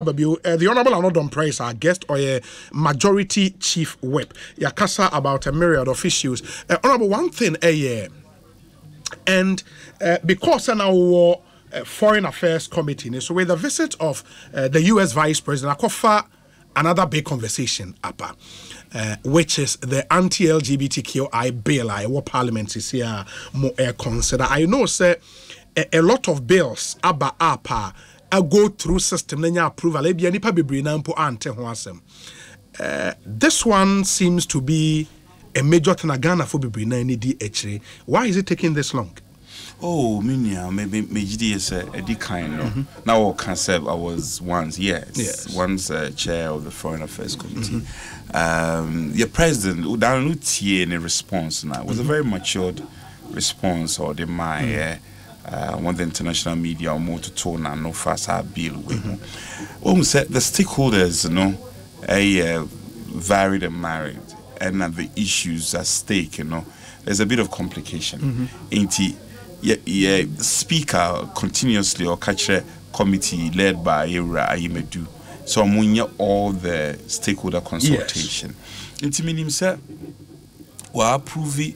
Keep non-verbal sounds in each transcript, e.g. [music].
Uh, the Honorable Annoh-Dompreh, our guest, or a majority chief whip. Yakasa about a myriad of issues. Uh, Honorable, one thing a year, and uh, because now war uh, Foreign Affairs Committee, so with the visit of uh, the U.S. Vice President, Akofa, another big conversation, Apa. Uh, which is the anti-LGBTQI bill I what parliament is here more uh, consider. I know sir a, a lot of bills aba apa a go through system na nya approval ebi nipa bebree na mpo ante ho asɛm uh, this one seems to be a major thing a Ghana for bebree na ni di akyire why is it taking this long Oh, me nua, maybe Mejidi is a, a kind no. Mm-hmm. Now, concept I was once, yes, Yes. once uh, chair of the Foreign Affairs Committee. Um, your president, Udanu Tie, in response now was a very matured response or the my. Uh, uh, when the international media or more to tone and no fast our bill with mm said the stakeholders you know a uh, varied and married and uh, the issues at stake you know. There's a bit of complication. Ain't it? Yeah, yeah speaker continuously or catch a committee led by Ira Ayimedu so amunya all the stakeholder consultation. Yes. meaning sir? We approve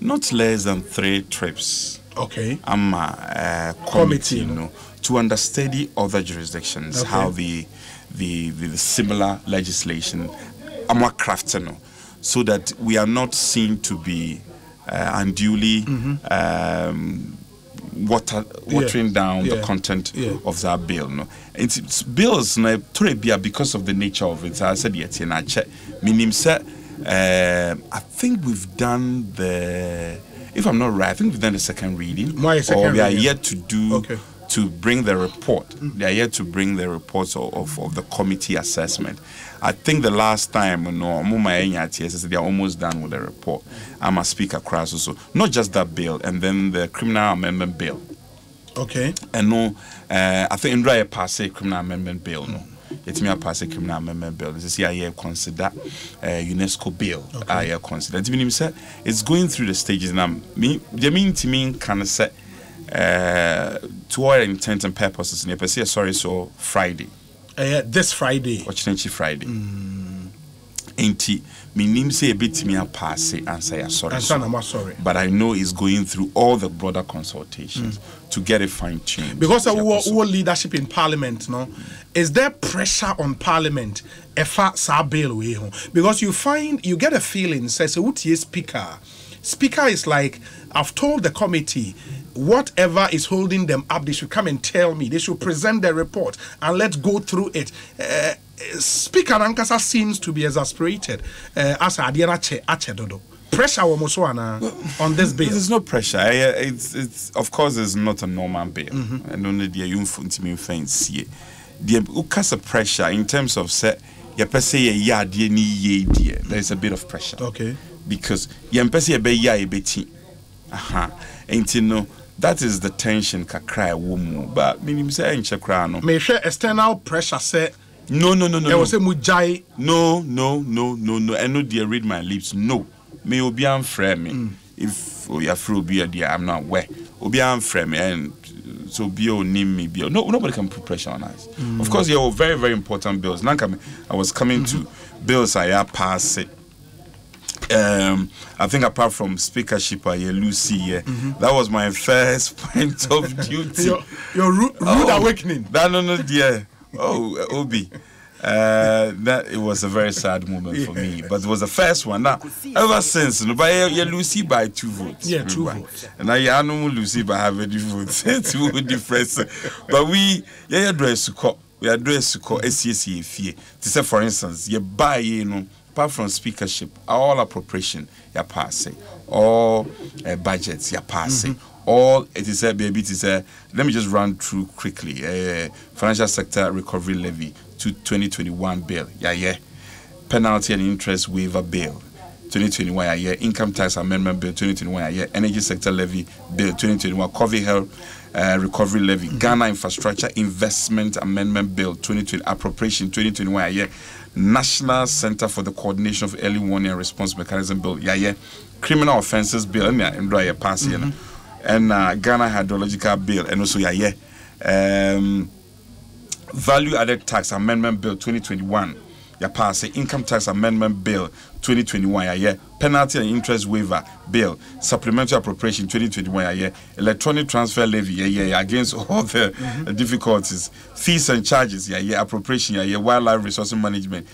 not less than three trips okay ama uh, committee, Committee, you know, to understudy other jurisdictions, Okay. how the, the the the similar legislation ama crafted, no, so that we are not seen to be uh, unduly um, water, watering down Yeah. the content Yeah. of that bill. No, it's, it's bills torebia because of the nature of it. I said yet in check. Meaning, sir, um, I think we've done the. If I'm not right, I think we've done the second reading. Why second or we are reading? yet to do Okay. to bring the report. They are yet to bring the reports of, of, of the committee assessment. I think the last time, you know, Muma Enya TSS, they are almost done with the report. I must speak across also. Not just that bill, and then the criminal amendment bill. okay And no, uh, I think Indra pass a criminal amendment bill. No, it's me pass a criminal amendment bill. This is here I consider uh, UNESCO bill. I consider. It means say it's going through the stages now. Me, the mean to me can say uh, to all intents and purposes. Ne pese sorry so Friday, uh, this Friday Ochinenchi Friday. Enti menim say a bit me pass it and say sorry. son I'm sorry But I know it's going through all the broader consultations to get a fine tune because of what, what leadership in parliament no is there pressure on parliament ɛfa saa bill wei ho? Because you find you get a feeling sɛ sɛ wotie speaker speaker is like i've told the committee whatever is holding them up they should come and tell me. They should present their report and let's go through it. Uh, speaker nankasa seems to be exasperated uh, as adeɛ no akyɛ akyɛ dodo pressure wɔ mo so anaa on this bill There's no pressure. I, uh, it's, it's, of course, it's not a normal bill. And only the you me fancy. The ukasa pressure in terms of say, ya pese ye ya die ni ye die. There's a bit of pressure. okay Because ya pese ye be ya ye beti. Aha. You know, that is the tension kakra womu. But minim say enche kra no. mehwɛ external pressure sɛ No, no, no, no. ɛwɔ no. sɛ mogyae No, no, no, no, no. I know dear read my lips. No. Me obi amfrɛ me. If oyafrɛ obi a dear I'm not aware. Obi amfrɛ me and so be name me be no nobody can put pressure on us. Of course, you are very very important bills. Nanka I was coming to bills I are pass it. Um, I think apart from speakership, I hear Lucy. Yeah, that was my [laughs] first point of [laughs] duty. your, your rude, rude Oh, awakening That no no dear. Oh Obi. Uh, that it was a very sad moment for me, but it was the first one. Now, ever since, no, but you Lucy by two votes. Yeah, two remember? votes. And you know Lucy by having two votes, [laughs] two difference. But we, yeah, yeah, dress to call, we address to call SCSE fee. To say, for instance, you buy, you know, apart from speakership, all appropriation, you pass it, all uh, budgets, you pass it. All it is a baby. It is a. Let me just run through quickly. Uh, financial sector recovery levy to 2021 bill. Yeah, yeah. Penalty and interest waiver bill. 2021 yeah, yeah. Income tax amendment bill 2021 yeah, yeah. Energy sector levy bill 2021. COVID health uh, recovery levy. Ghana infrastructure investment amendment bill 2020. Appropriation 2021 yeah, yeah. National Center for the Coordination of Early Warning and Response Mechanism bill. Yeah, yeah. Criminal offences bill. Yeah, and yeah, pass here. no. And uh, Ghana hydrological bill. And also yeah, yeah. Um, value added tax amendment bill 2021 yɛpaase income tax amendment bill 2021 yɛayɛ penalty and interest waiver bill supplementary appropriation 2021 yɛayɛ electronic transfer levy yɛyɛ against all the mm-hmm. difficulties fees and charges yɛayɛ appropriation yɛayɛ wildlife resource management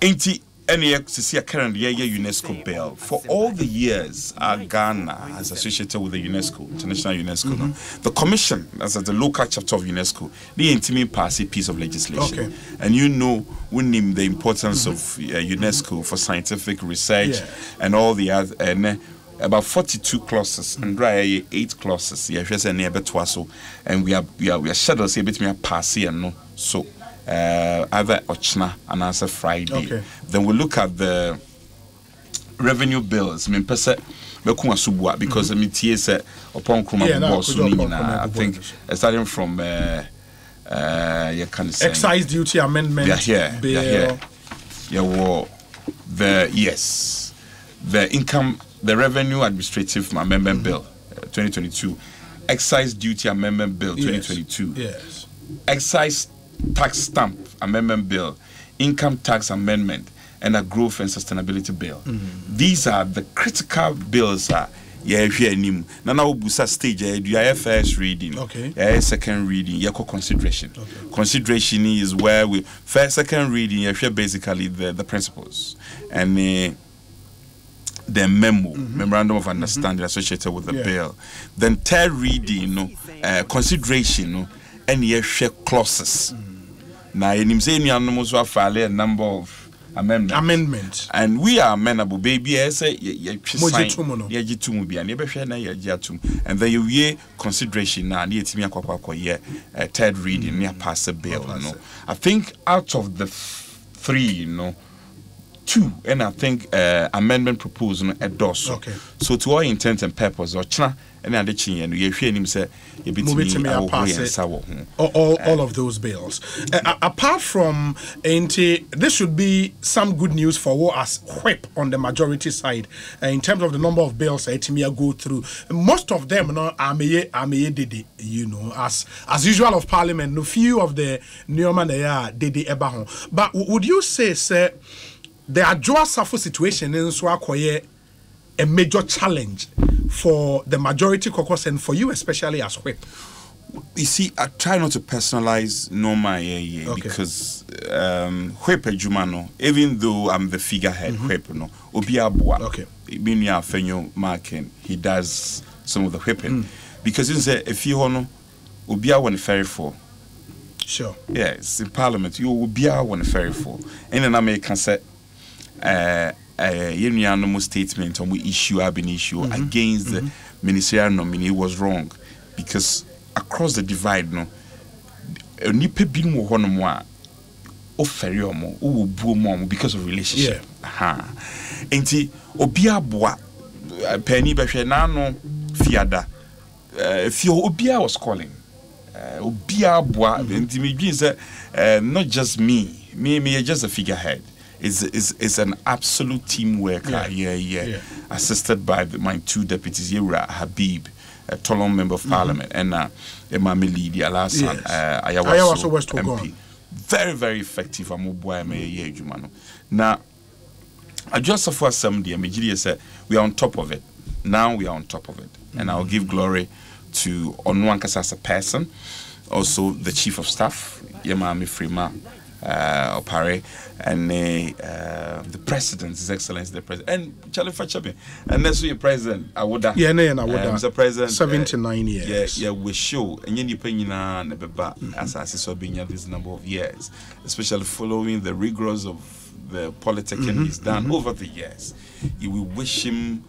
nti ɛne sisi a current yɛyɛ unesco bill for all the years uh, ghana has associated with the unesco international unesco no? The commission as at the local chapter of unesco ne yɛntumi pass a piece of legislation. Okay. and you know wonim the importance of uh, unesco for scientific research Yeah. and all the other and uh, about 42 clauses and right eight clauses yeah yɛbɛtoa so and we are we are we are scheduled sɛ yɛbɛtumi apaase yɛn no so uh, either ɔkyena anaasɛ friday Okay. then we look at the revenue bills mempɛ sɛ mɛko asobua because metie sɛ ɔpɔn kroma Yeah, na bobɔɔ so Ɔpɔn nyinaa i think uh, starting from uh, uh, yɛka ne sɛn excise duty amendment are here. bill. Are here. Yeah, well, the yes, the income, the revenue administrative amendment bill, uh, 2022, excise duty amendment bill, Yes. 2022, Yes. excise tax stamp amendment bill, income tax amendment, and a growth and sustainability bill. These are the critical bills. Uh, yɛhwɛ anim na na wobusa stage yɛyɛ first reading Okay. yɛyɛ second reading yɛkɔ consideration consideration is where we first second reading yɛhwɛ basically the, the principles and uh, the memo memorandum of understanding associated with the Yeah. bill then third reading no uh, consideration no ɛne yɛhwɛ clauses. Na yɛnim sɛ yɛnuanom nso afale a number of amendments. Amendment. and we are amenable. Baby ɛyɛ sɛ yɛ- yɛtwe sign no. yɛgye to mu bia. Na yɛbɛhwɛ na yɛgye ato mu. And then yɛwie consideration na ne yɛtumi akɔkɔ akɔyɛ uh, third reading ne apass bill no. I think out of the three you know two and i think uh, amendment proposed no ɛdɔɔso Okay. so to all intent and purpose ɔkyena ɛne ade kyeeɛ no yɛhwɛ anim sɛ yɛbɛtumi apass yɛn nsa wɔ ho all, of those bills. Uh, apart from Ente, this should be some good news for what as whip on the majority side uh, in terms of the number of bills that Etimia go through. Most of them, no, ameye ameye dede, you know, as as usual of Parliament. No few of the Newman they are dede eba ho. But would you say, sir, the Adjoa Safo situation in Swakoye? A major challenge for the majority caucus and for you especially as whip. you see, I try not to personalize Norma yeah, yeah, Okay. because um, whip adwuma no, even though I'm the figurehead whip no, obi aboa. Mm-hmm. Okay. Binu ya fenyo marking, he does some of the whipping because you say if you no, obi a one ferry for. Sure. Yes, in Parliament, you our one ferry for. And then I may can say, uh, uh, you know, statement on we issue have been issue against the ministerial nominee was wrong. Because across the divide, no, nipa bi mu wɔ hɔnom a ɔfɛre ɔmo wowɔ buo mu ɔmo because of relationship. Aha. nti obi aboa eh, panyin bɛhwɛ n'ano fiada. Eh, fie hɔ obiara was calling. Uh, obiara aboa nti medwin sɛ uh, not just me. Me me just a figurehead it's, it's, it's an absolute teamwork Yeah. yeah. Yeah, yeah, Yeah. assisted by the, my two deputies Yura Habib a Tolon member of parliament and uh, Emma Lidi Alasan Yes. uh, Ayawaso Ayawaso West MP Ogon. very very effective amoboa ma yɛyɛ adwuma no na adwasafo asɛm deɛ megye deɛ sɛ we are on top of it now we are on top of it and i'll give glory to ɔno ankasa as a person also the chief of staff yɛmaame frima uh, Opare, and uh, the president, His Excellency the President, and Charlie Fachabe, and that's your president. I would Yeah, no, yeah, would, uh, Mr. President, 79 years. Yeah, yeah, we show, and you na nebeba as I saw being this number of years, especially following the rigors of the politicking he's done over the years. You will wish him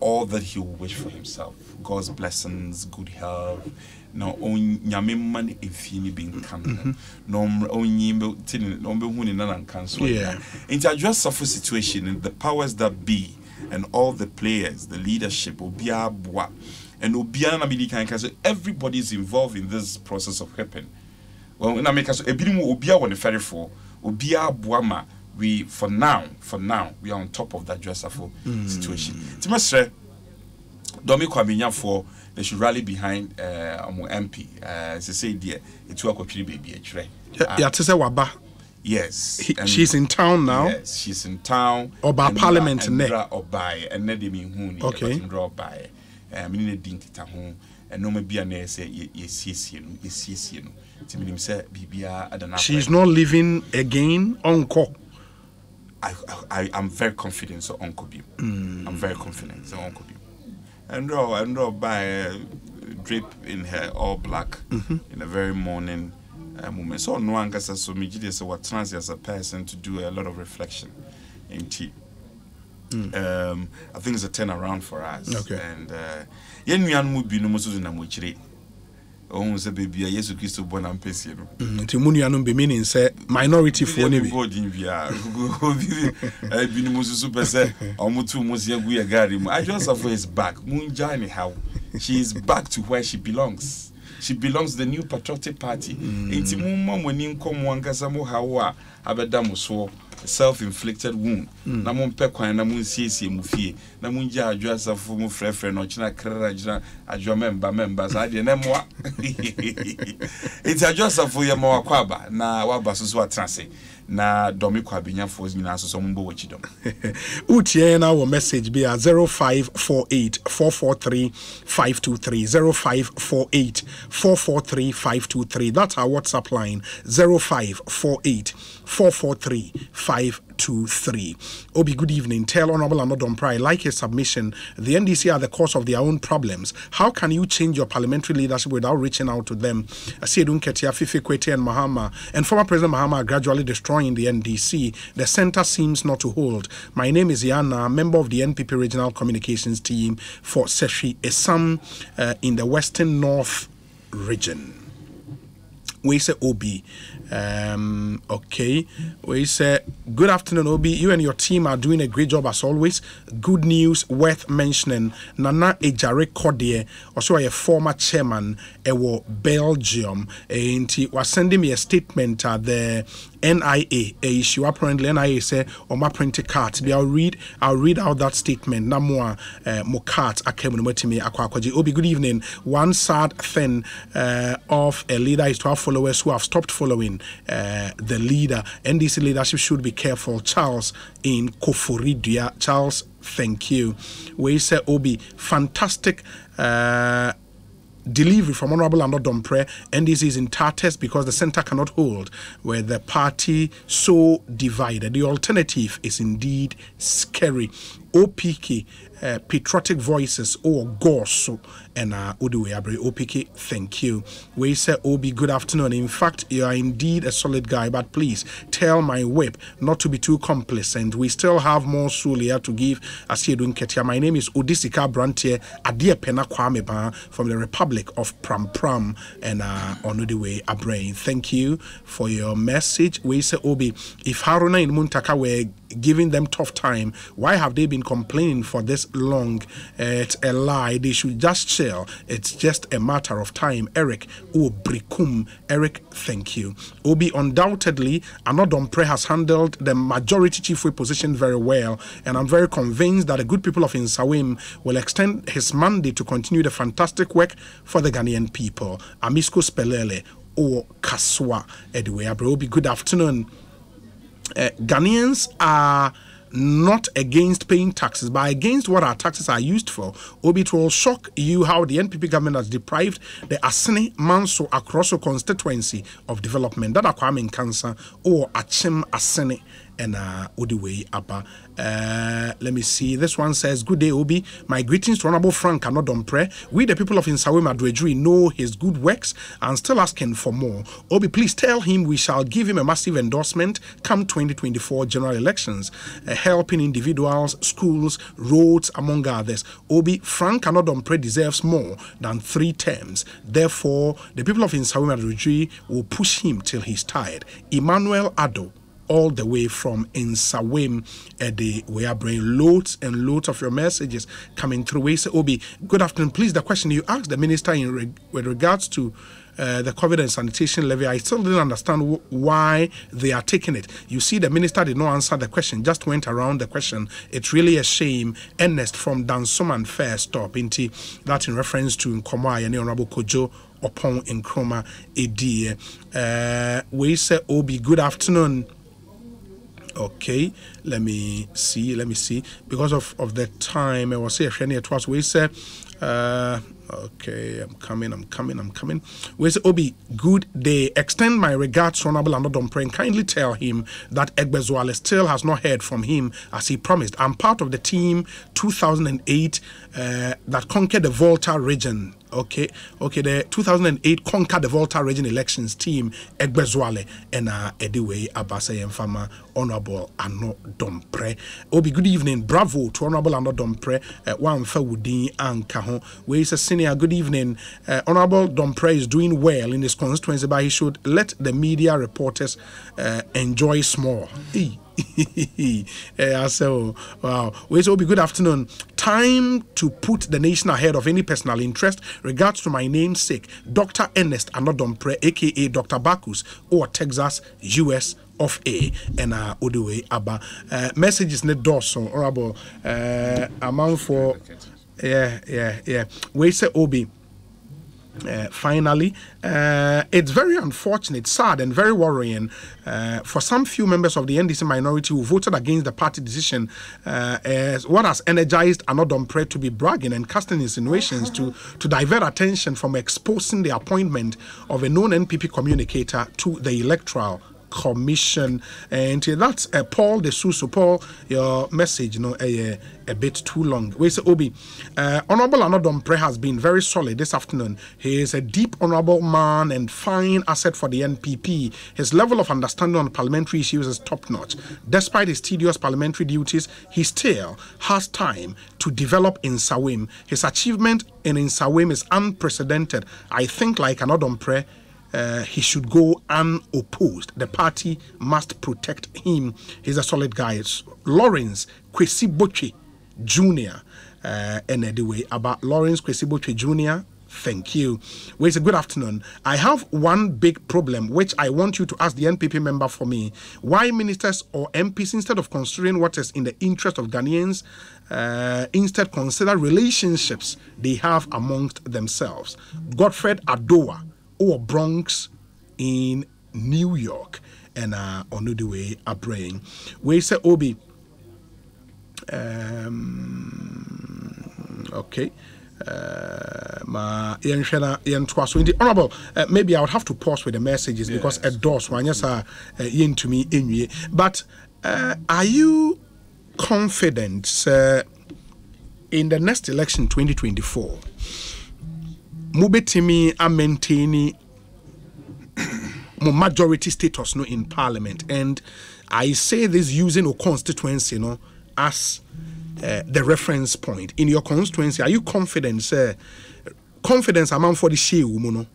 all that he will wish for himself. God's blessings, good health. No, on nyame man efie ni bi nka no. No onyi be tin no be hu ni na nka so. Yeah. Into address suffer situation and the powers that be and all the players, the leadership, obia boa. And obia na medi kan ka so everybody is involved in this process of helping. Well, na make us ebinim obia wɔ ne fɛre for obia aboa ma we for now for now we are on top of that dresserful situation. Timesre Domi Kwamenyafoɔ they should rally behind uh, ɔmo MP uh, sɛ sɛ deɛ ɛtu akɔtwere baabi akyerɛ yàtí sẹ wàbá yes. He- and- she's in town now. Yes she's in town. Ọba Ɛnra- parliament nnɛ. ɛnra ɔbaeɛ ɛnɛ de mehu ne Okay. ndra ɔbaeɛ Eh, mene ne di nkita ho ɛnɔma bi a na ɛyɛ sɛ yɛ- yɛsiesie no yɛsiesie no. Nti menim sɛ biribiaa ada no she's not living again ọnkọ I, I, I'm very confident sɛ ɔnkɔ bio I'm very confident sɛ ɔnkɔ bio ɛnra ɛnra ɔbaeɛ drape in her all black in a very morning uh, moment so ɔno ankasa so megye deɛ sɛ watena ase as a person to do a lot of reflection nti um, I think it's a turnaround for us. Okay. And uh, yɛn nua no mu binom nso so nam akyire ɔhu sɛ baabi a yesu kristo bɔ nampɛsie no nti mu nuanom bi. Meaning sɛ minority foɔ no bi bɔɔdin biaa binom nso so pɛ sɛ ɔmoto mu sɛ agu yɛ gare mu. Adwensafo is back. Mongyae ne haw. She is back to where she belongs. She belongs to the new patriotic party. Enti momma mo ani nkɔ mo ankasa mo haw a abɛda mo soɔ self-inflicted wound. Na mompɛ kwan na monsiesie mu fie. Na mongya adwo asafo mu frɛfrɛ no ɔkyena krara gyina adwo memba memba saa deɛ na mmoa. [laughs] Enti adwo asafo yɛma wakɔ aba na waba so so watena ase na dɔme kɔ abenyafoɔ nyinaa so sɛ mombɔ w'akyi dɔm. [laughs] Wotie na wɔ message bi a 0548 443 523 0548 443 523 that's our whatsapp line 0548 443 523 obi good evening. Tell honorable Annoh-Dompreh like his submission. The ndc are the cause of their own problems. How can you change your parliamentary leadership without reaching out to them? Asiedu Nketia, Fifi Kwetey and Mahama and former president Mahama are gradually destroying the ndc the center seems not to hold. My name is Yana, member of the NPP regional communications team for Seshi Esam uh, in the Western North region. We say Obi. Um, okay. We say, Good afternoon, Obi. You and your team are doing a great job as always. Good news worth mentioning. Nana Ejare also a former chairman, ewo Belgium. And he was sending me a statement at the NIA a issue. Apparently, NIA say on my printed card. I'll read. I'll read out that statement. Na more uh, mo card. Akem no me akwa. Obi, good evening. One sad thing uh, of a leader is to have followers who have stopped following uh, the leader. NDC leadership should be careful. Charles in Koforidua. Charles, thank you. We say Obi, fantastic. Uh, delivery from Honorable Annoh-Dompreh, NDC is in tatters because the center cannot hold, where the party so divided. The alternative is indeed scary. OPK, uh, patriotic voices, or Gorso, and uh, Uduwe Abre. OPK, thank you. We say, Obi, good afternoon. In fact, you are indeed a solid guy, but please tell my whip not to be too complacent. We still have more Sulia to give Asiedu Nketia. My name is Odisika Brantier Adia Pena Kwame from the Republic of Pram Pram and uh, Onudiwe Abrain. Thank you for your message. We say, Obi, if Haruna and Muntaka were giving them tough time, why have they been complaining for this long? It's a lie. They should just chill. It's just a matter of time. Eric Obrikum. Eric, thank you. Obi, undoubtedly, Annoh-Dompreh has handled the majority chief whip position very well, and I'm very convinced that the good people of Insawim will extend his mandate to continue the fantastic work for the Ghanaian people. Amisco Spelele or Kaswa Edway Obi, good afternoon uh, Ghanaians are not against paying taxes, but against what our taxes are used for. Obi, it will shock you how the NPP government has deprived the Asene Manso Akroso constituency of development. That Kwame Cancer or Achim Asene and uh, Odiway Abba. Uh, let me see. This one says, Good day, Obi. My greetings to Honorable Frank Annoh-Dompreh. We, the people of Insawe Madredri, know his good works and still asking for more. Obi, please tell him we shall give him a massive endorsement come 2024 general elections, uh, helping individuals, schools, roads, among others. Obi, Frank Annoh-Dompreh deserves more than three terms. Therefore, the people of Insawe Madredri will push him till he's tired. Emmanuel Ado all the way from Insawim Eddie. We are bringing loads and loads of your messages coming through. We say, Obi, good afternoon. Please, the question you asked the minister in with regards to uh, the COVID and sanitation levy. I still didn't understand why they are taking it. You see, the minister did not answer the question, just went around the question. It's really a shame. Ernest from Dansoman Fair Stop, into that in reference to Nkomwa and Honorable Kojo Oppong Nkrumah Edie. Uh, we say, Obi, good afternoon. Okay, let me see. Let me see. Because of, of the time, I was here. It was we say, uh, okay, I'm coming. I'm coming. I'm coming. We say, Obi, good day. Extend my regards to Honorable Anodom and kindly tell him that Egbezwale still has not heard from him as he promised. I'm part of the team 2008 uh, that conquered the Volta region okay okay the 2008 conquer the volta region elections team egbezwale and wei aba sɛ yɛmfama honorable ano dompre obi good evening. Bravo to honorable Annoh-Dompreh uh, wamfa wo din anka ho wei sɛ senior. Good evening. Uh, honorable Dompreh is doing well in his constituency but he should let the media reporters uh, enjoy small. [laughs] yeah, so wow. Wait, so be good afternoon. Time to put the nation ahead of any personal interest. Regards to my namesake, Dr. Ernest Annoh-Dompreh, aka Dr. Bacchus, or Texas, US of A, and uh, Odewe Abba. Uh, messages net Dawson, honorable uh, amount for. Yeah, yeah, yeah. Wait, say Obi. Uh, finally, uh, it's very unfortunate, sad, and very worrying uh, for some few members of the NDC minority who voted against the party decision uh, as what has energized Annoh-Dompreh to be bragging and casting insinuations to, to divert attention from exposing the appointment of a known NPP communicator to the electoral commission. And that's uh, paul de suso paul your message you know a, a bit too long. We say obi uh, honorable Annoh-Dompreh has been very solid this afternoon. He is a deep honorable man and fine asset for the npp his level of understanding on parliamentary issues is top notch despite his tedious parliamentary duties he still has time to develop in sawim. His achievement in, in sawim is unprecedented. I think like Annoh-Dompreh uh, he should go unopposed. The party must protect him. He's a solid guy. It's Lawrence Kwesi Boche Jr. Uh, anyway, about Lawrence Kwesi Boche Jr. Thank you. Well, it's a good afternoon. I have one big problem which I want you to ask the NPP member for me. Why ministers or MPs, instead of considering what is in the interest of Ghanaians, uh, instead consider relationships they have amongst themselves? Godfred Adoa or Bronx in New York and uh, on the way a brain. We say Obi. Um, okay. Uh, ma yɛnhwɛ na yɛntoa so nti honorable uh, maybe i would have to pause with the messages yes. because ɛdɔɔso anyɛ saa uh, yɛntumi ɛnwie but uh, are you confident in the next election 2024 mobɛtumi a maintain mo majority status no in parliament. And i say this using a constituency no as uh, the reference point. In your constituency are you confident sir? Confidence amount for the share mu no?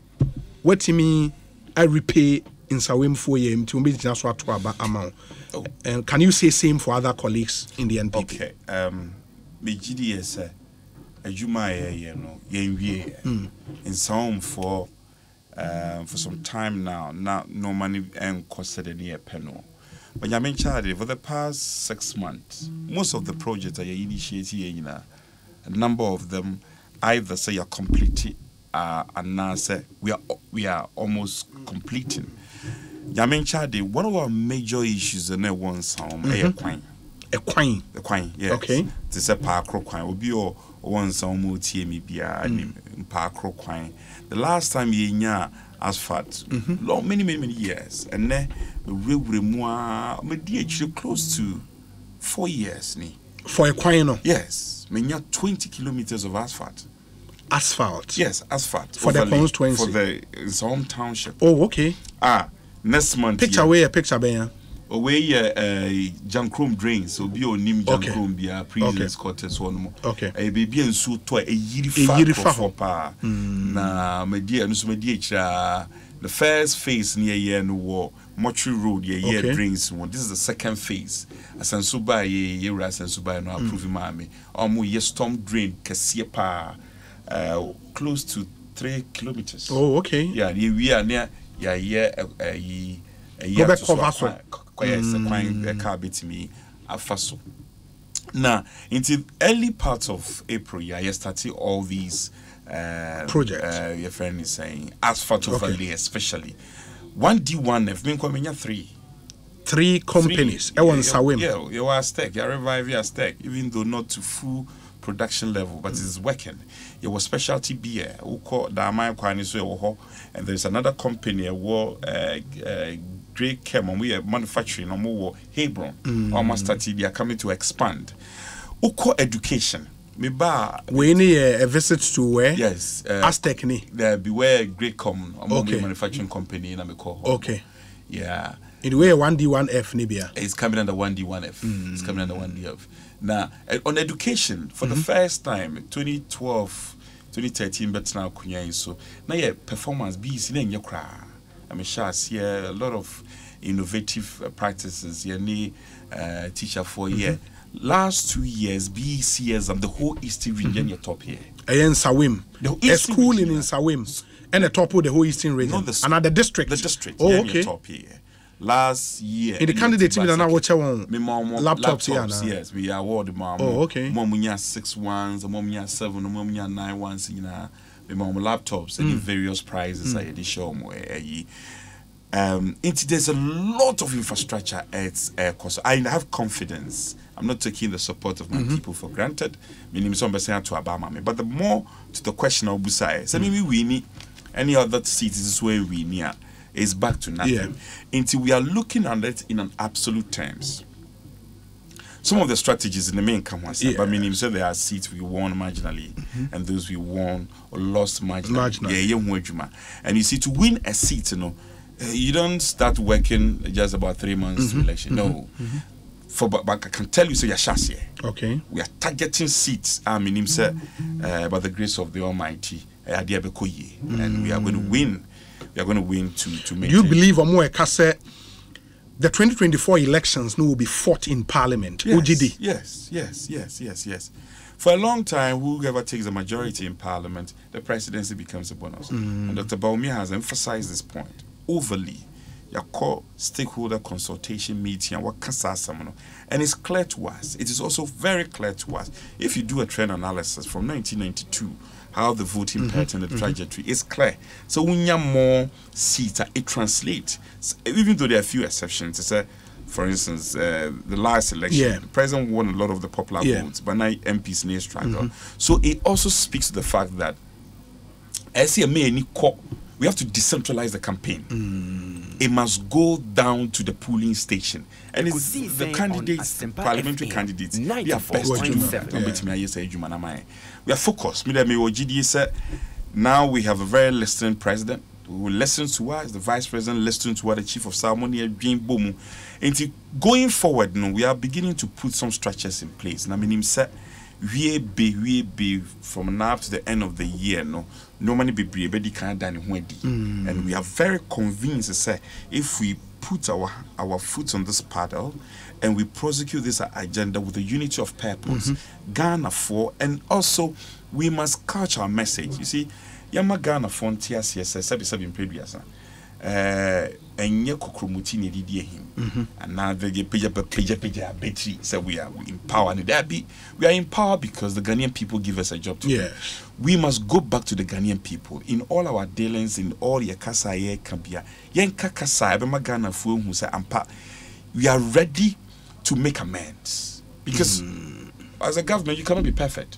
Watimi i repay in sawemfo yɛ nti wɔbɛgyina so ato aba ama wo and can you say same for other colleagues in the npp okay um megye di yɛ sɛ adwuma a yɛyɛ no yɛnwie. Nsawmfoɔ um, for some time now na normally nkɔ sɛde ne yɛpɛ no. But nyame nkyɛade for the past six months most of the projects a yɛ initiate yɛ nyinaa a number of them either sɛ yɛ complete uh, anaasɛ we are, we are almost completing. Nyame nkyɛade one of our major issues na ɛwɔ nsawm ɛyɛ kwan. Ɛkwan. Kwan yes. Okay. te sɛ paakoro kwan. Obi ɔ ɔwɔ nsa mu tie mi biara nim paakoro kwan. The last time yɛnya asphalt long many many many years. Ɛnɛ mewurawura mu a medi akyire close to four years ni. For ɛkwan no? Yes. Menya 20 kilometers of asphalt. Asphalt? Yes asphalt. For the overlay constituency. for the Nsawam township oh okay. Ah next month picture wei yɛ picture bɛn Owei yɛ uh, Jankrom drains. Obi a onim. Jankrom bia prisons quarters hɔ nom ɛyɛ baabi a nsuo tɔ a ɛyiri fa hɔ. paa. Na madi ɛno nso madi akyire a the first phase ne yɛyɛ no wɔ Mortuary Road yɛyɛ Okay. drains no this is the second phase. Asanso baa yɛ yɛwura asanso baa no approve maa me ɔmo yɛ storm drain kɛseɛ paa. Uh, close to three kilometers. oh okay. Near yeah yeah a a a Go back cover so. Yes, kwan a car bit me afa so. Now, into early part of April, yeah, you started all these uh, Projects. Uh, your friend is saying asphalt Okay. overlay, especially one D one F. Been coming three. three companies Three. ɛwɔ Yeah, nsawem Yeah, you are stack. You revive your stack, even though not to full production level, but it's working. It was specialty beer. We call the Amai Kwani so and there's another company, war uh, uh, Great Chem, and we are manufacturing no more Hebron. Almost started, they are coming to expand. Uko education. Me ba wei ne yɛ a visit to where yes. Uh, aztec ni there beware Great Com, among Okay. the manufacturing company in Amiko. okay Yeah. nti wei yɛ 1d1f ne bia it's coming under 1D, 1F. It's coming under 1DF. Now, eh, on education, for the first time, 2012, 2013, but now, so now, yeah, performance, be in your cry. I mean, Shas, yeah, a lot of innovative uh, practices, yeah, ni, uh, teacher for year. Last two years, BCS and the whole Eastern region, your top here. ɛyɛ nsawem The a Eastern school in region, And ɛna top of the whole eastern region. Not the another district. The district, oh yeah, okay. top here. Last year, In the candidate bi na na Tibasa- wɔkyɛ wɔn me mom laptops, laptops, yes we award mom Oh, okay. mom munya six ones mom munya seven mom munya nine ones you know. Me mom laptops and the various prizes I did show mo eh um it, there's a lot of infrastructure at uh, cost I have confidence. I'm not taking the support of my people for granted. Meaning saying to Obama me. But the more to the question of Busai say maybe we need any other cities where we near is back to nothing Yeah. until we are looking at it in an absolute terms some of the strategies in the main come once, Yeah. but meaning so there are seats we won marginally and those we won or lost marginally. Marginally. Yeah. And you see, to win a seat, you know, uh, you don't start working just about three months to election. No. For but, but I can tell you, so you're here. okay We are targeting seats. I mean, him say, uh, by the grace of the Almighty, uh, Ade Abeko Ye. and we are going to win. We are going to win to to make. do you believe ɔmo ɛka sɛ the 2024 elections no will be fought in parliament ogd Yes, yes, yes, yes, yes. For a long time, whoever takes the majority in parliament, the presidency becomes a bonus. Mm. And Dr. Bawumia has emphasized this point overly. Your call stakeholder consultation meeting and what can and it's clear to us. It is also very clear to us. If you do a trend analysis from 1992, how the voting mm-hmm. pattern, the mm-hmm. trajectory is clear. So when you have more seats, it translates. Even though there are a few exceptions, it's a, for instance, uh, the last election, Yeah. the president won a lot of the popular Yeah. votes, but now MPs near struggle. Mm-hmm. So it also speaks to the fact that as a may we have to decentralize the campaign. It must go down to the polling station. And it's the candidates, parliamentary FM, candidates, they are best to do 94.7. that. We are focused. Now we have a very listening president who will listen to us, the vice president listen to what the chief of ceremony Jane Bomu. And going forward, no, we are beginning to put some structures in place. And I mean, we be we be from now to the end of the year, no, no money be brave, kind of done and we are very convinced, say, if we put our our foot on this paddle and we prosecute this agenda with a unity of purpose, mm-hmm. Ghana for, and also we must catch our message. You see, Yama Ghana for sɛ sɛbi sɛbi mpɛduasa ɛɛ eh, ɛnyɛ kokoromuti na ɛdidi ehim mm-hmm. anaa vɛgɛ pagya pagya pagya abɛtiri sɛ we are we empower ne dabi we are empowered because the Ghanaian people give us a job to do. Yes. we must go back to the Ghanaian people in all our dealings in all yɛ kasa yɛ ka bia yɛn ka kasa ɛbɛma Ghana fo ehu sɛ ampa we are ready to make amends because mm. as a government you cannot be perfect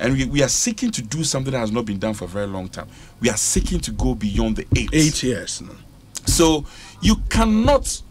and we, we are seeking to do something that has not been done for a very long time. We are seeking to go beyond the eight. eight years no. So you cannot.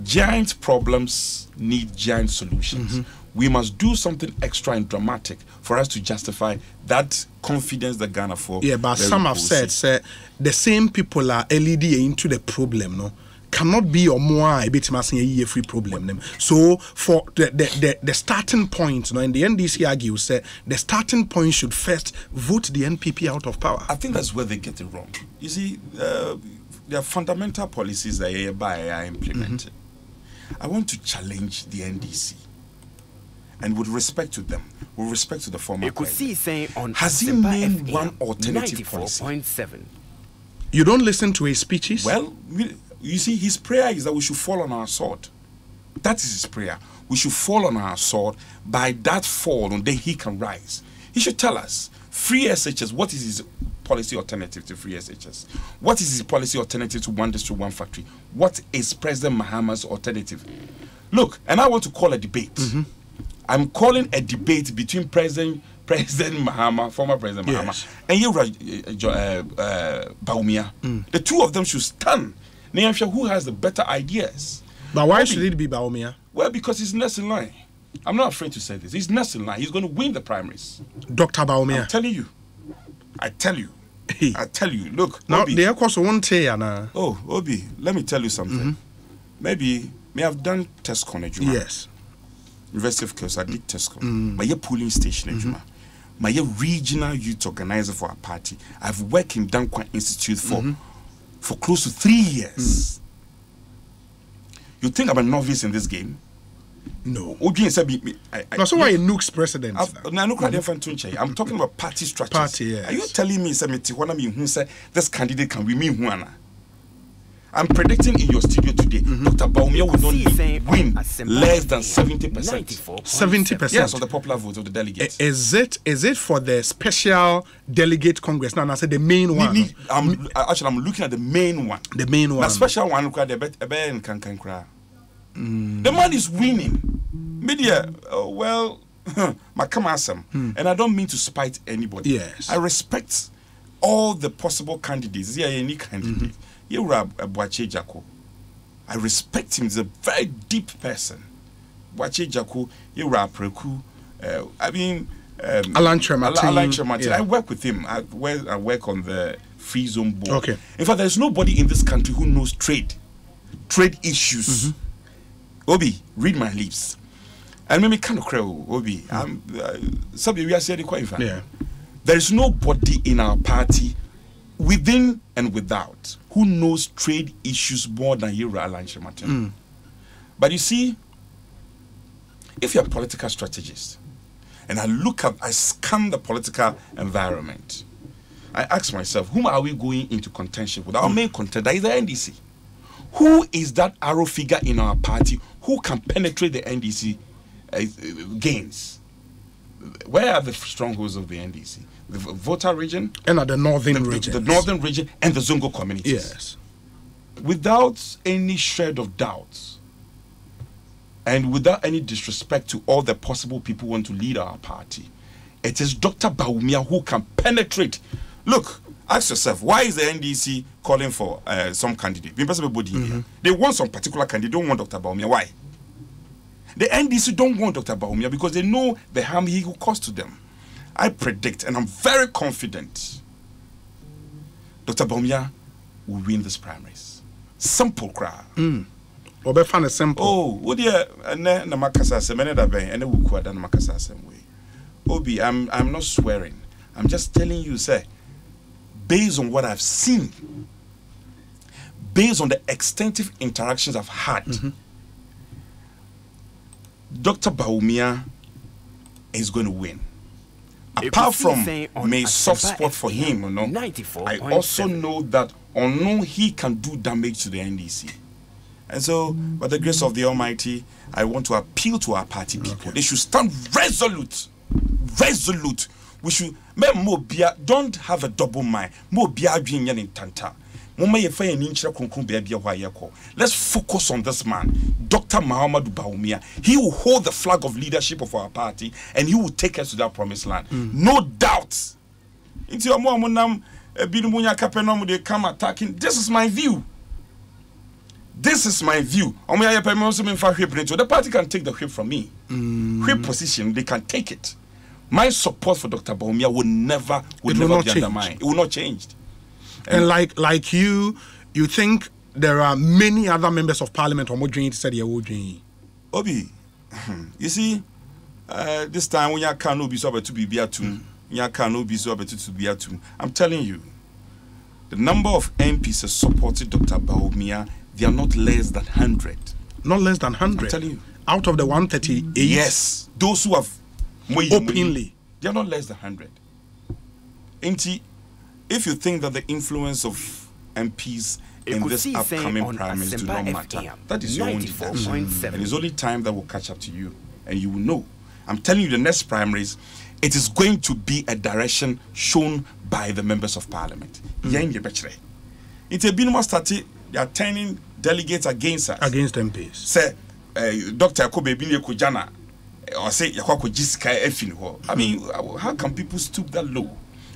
Giant problems need giant solutions. We must do something extra and dramatic for us to justify that confidence that Ghana for. Yeah, but some have said say the same people are LED into the problem, no. Cannot be or more a bit massing a year free problem. Them. So for the, the, the, the starting point, no, and the NDC argues say the starting point should first vote the NPP out of power. I think that's where they get it wrong. You see, uh, there are fundamental policies that hereby are implemented. I want to challenge the NDC. and with respect to them, with respect to the former Ekusi president, saying on has he Asempa named FM one alternative policy? 94.7. You don't listen to his speeches? Well, we, you see, his prayer is that we should fall on our sword. That is his prayer. We should fall on our sword. By that fall, and then he can rise. He should tell us free SHS. What is his policy alternative to free SHS? What is his policy alternative to one district, one factory? What is President Mahama's alternative? Look, and I want to call a debate. Mm-hmm. I'm calling a debate between President [laughs] President Mahama, former President Mahama, and Yura uh, uh, Bawumia. Mm. The two of them should stand. Sure who has the better ideas. but why should it be Bawumia? Well, because he's next in line. I'm not afraid to say this. He's in line. He's going to win the primaries. Dr. I'm telling you. I tell you. Hey. I tell you. Look, Now, Obi. the air course won't Anna. oh, Obi, let me tell you something. Mm-hmm. Maybe, may have done test con adwuma. Yes. University of I did test con. Mm. My polling station adwuma. My mm-hmm. regional youth organizer for our party. I've worked in Danquah Institute for mm-hmm. for close to three years. Mm. You think I'm a novice in this game? No. Odin said, me- me- I- I- No, so why Nook's president? I've- na no kura deɛ mfa nto nkyɛn. I'm talking about party structures. Party, yes. Are you telling me sɛ mete hɔ na mehu sɛ this candidate can win me hu? I'm predicting in your studio today, Mm-hmm. Dr. Bawumia will not saying win less than 70%. 70%. Yes, of the popular vote of the delegates. Is it is it for the special delegate congress? Now, I said the main one. Me- me- I'm, actually, I'm looking at the main one. The main one. The special one, kura, the bet- ebe in Kankan The man is winning. Media, uh, well, [laughs] makamasam. And I don't mean to spite anybody. Yes. I respect all the possible candidates. Yeah, any candidate. Boakye Agyarko. I respect him. He's a very deep person. Boakye Agyarko, you were Preku. Uh, I mean, um, Alan Alan yeah. I work with him. I, where I work on the free zone board. Okay. In fact, there's nobody in this country who knows trade, trade issues. Obi, read my lips. And maybe kind of crow, Obi. Uh, are saying quite fact. Yeah. There is nobody in our party, within and without, who knows trade issues more than Yura Alan Kyerematen. But you see, if you're a political strategist, and I look at, I scan the political environment, I ask myself, whom are we going into contention with? Our main contender is the NDC. Who is that arrow figure in our party who can penetrate the NDC uh, gains? Where are the strongholds of the NDC? The v- voter region, and at the northern the, the- region. the northern region, and the Zongo communities Yes. without any shred of doubt and without any disrespect to all the possible people who want to lead our party, it is Dr. Bawumia who can penetrate. Look, ask yourself, why is the NDC calling for uh, some candidate? Body here. They want some particular candidate, they don't want Dr. Bawumia. Why? The NDC don't want Dr. Bawumia because they know the harm he will cause to them. I predict, and I'm very confident, Dr. Bawumia will win this primaries. Simple cry. Mm. Or be fun simple. Oh, and then the Makasa, many that bay, and the Wukwa than Makasa way. Obi, I'm I'm not swearing. I'm just telling you, sir, based on what I've seen, based on the extensive interactions I've had, mm-hmm. Dr. Bawumia is going to win. Apart from saying on my soft spot for him, you know, I also know that unknown he can do damage to the NDC. And so, by the grace of the Almighty, I want to appeal to our party people. They should stand resolute. Resolute. We should me mo bia don't have a double mind. Mo bia adwen nya ne ntanta. Moma ye fa ye ni nkyerɛ kronkron bia bia hɔ a yɛkɔ. Let's focus on this man, Dr. Mahamudu Bawumia. He will hold the flag of leadership of our party and he will take us to that promised land. Hmm. No doubt. Nti ɔmo a ɔmo nam ebinom nya ɔmo de come attacking. This is my view. This is my view. Ɔmo yɛ pɛ mi nso mi nfa whip ne nti the party can take the whip from me. Hmm. Whip position they can take it. My support for Dr. Bawumia will never will It will never not be undermined. It will not change. And like like you, you think there are many other members of parliament or more to said Obi, [laughs] you see, uh, this time when you can no be so to be atum, you can no be so to be atum. I'm telling you, the number of MPs that supported Dr. Bawumia, they are not less than hundred. Not less than hundred. I'm 100. telling you. out of the 138 Yes, those who have Openly. they are not less than hundred. Nti, if you think that the influence of MPs in this upcoming primaries do not matter, FM, that is your own deduction. 94.7. And it's only time that will catch up to you, and you will know. I'm telling you, the next primaries, it is going to be a direction shown by the members of parliament. Yɛn yɛ bɛkyerɛ. Nti ebinom start they are turning delegates against us against MPs. sɛ uh, dr yakob ebi ne ekogya na eh, ɔsɛ yakɔ akɔgye sika afi ne hɔ i mean how can people stoop that low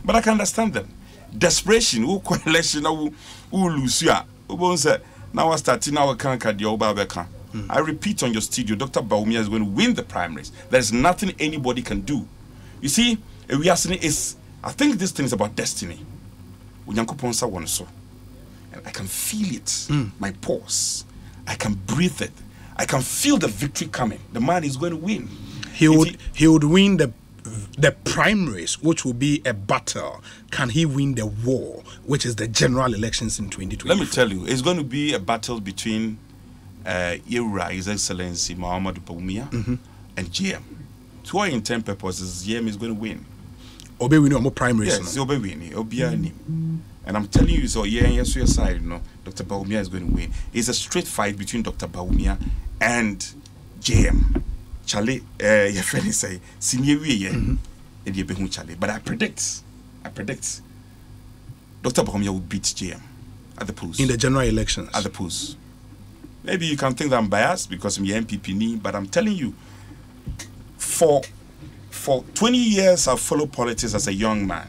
but i can understand them desperation wokɔ election na wo wo lose a wobɛhu sɛ na wastarte na wɔka nka deɛ woba bɛka I repeat on your studio, Dr. Bawumia is going to win the primaries. There's nothing anybody can do. You see, we are saying is, I think this thing is about destiny. Onyankopɔn nsa wɔ ne so. And I can feel it. Hmm. My pulse. I can breathe it. I can feel the victory coming. The man is going to win. He If would he would win the the primaries, which will be a battle. Can he win the war, which is the general elections in 2020? Let me tell you, it's going to be a battle between uh, Yewura, His Excellency Muhammad Bawumia, and GM. To all intent purposes, GM is going to win. Obe win more primaries. Yes, no? he'll be winning. He'll be winning. And I'm telling you, so yeah, yes, your side, you know, Dr. Bawumia is going to win. It's a straight fight between Dr. Bawumia and JM. Charlie, uh, your friend is say, senior way, yeah, and you be Charlie. But I predict, I predict, Dr. Bawumia will beat JM at the polls. in the general elections. at the polls. Maybe you can think that I'm biased because I'm NPP, ni, but I'm telling you, for for 20 years I've followed politics as a young man.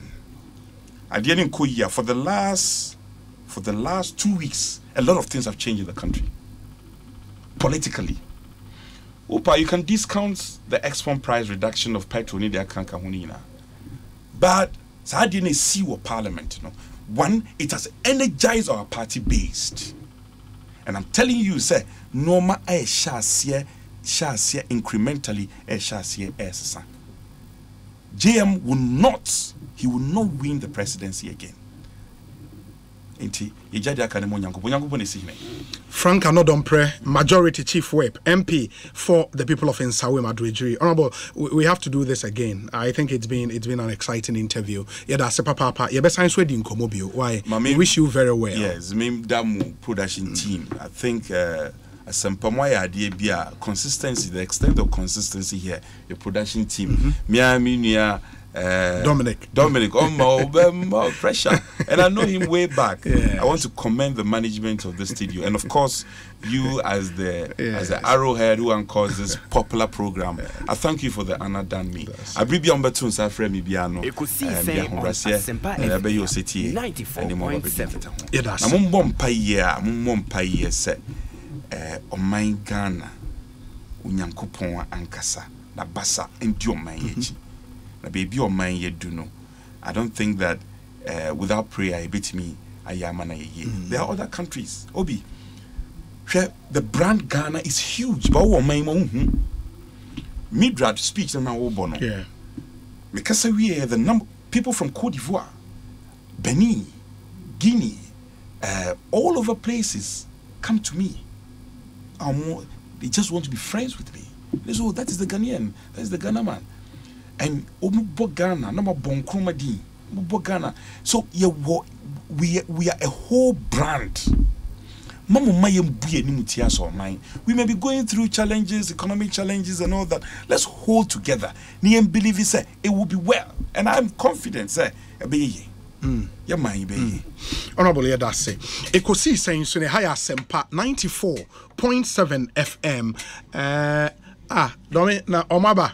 I didn't go here for the last for the last two weeks. A lot of things have changed in the country politically. Opa, you can discount the export price reduction of petrol in the Akanka Hunina. But I didn't see what parliament, you know. One, it has energized our party based. And I'm telling you, say, normal a share share incrementally a share as JM will not, he will not win the presidency again. Nti, yɛgya aka ne mu onyankopɔn onyankopɔn ɛsi hene Frank Anodompre, Majority Chief Whip, MP for the people of Insawe Madridri. Honorable, we, have to do this again. I think it's been it's been an exciting interview. Yeah, that's a papa. Yeah, best science wedding komobio. Why? Mami- we wish you very well. Yes, me Damu production team. I think uh asɛmpamoa yɛ adeɛ bi a consistency the extent of consistency here the production team mea me nua uh, Dominic. Dominic ɔma ɔbɛma pressure. [laughs] And I know him way back. Yes. I want to commend the management of the studio. And of course you as the as the arrowhead who anchors this popular program. I thank you for the honor done me. Abiri bi a ɔmbɛto nsa frɛ me bia no Ekusi eh, sɛn bia ahobrɛseɛ, on Asempa eh, ɛbɛyɛ FM osetie 94.7. ɛne mo a wɔbɛdi nkita ho Yeah, that's na mommɔ mpa yie a mommɔ mpa yie sɛ eh, ɔman ghana onyankopɔn a ankasa. Na basa ndi ɔman yɛ akyi na baabi a ɔman yɛ du no i don't think that uh, without prayer yɛbɛtumi ayɛ ama na yɛyie there are other countries. Obi hwɛ the brand ghana is huge but wowɔ ɔman mu a wohu midrad speech no na wobɔ no. Yeah. mekasa wie the number people from cote d'ivoire benin guinea uh, all over places come to me. Um, they just want to be friends with me. They say oh that is the ghanaian that is the ghana man and ɔmobɔ ghana na mabɔ nkroma din. Mobɔ ghana. So yɛwɔ we, we are a whole brand. Mama ma yɛmbu yɛnim tia sɛ ɔman we may be going through challenges economic challenges and all that. Let's hold together. Ne yɛn believe sɛ it will be well. And i'm confident sɛ ɛbɛyɛ yie yɛman yi bɛyɛ yie Honorable Yadase. Ekosi saying so ne higher sempa 94.7 FM. Uh, ah, Domi na Omaba.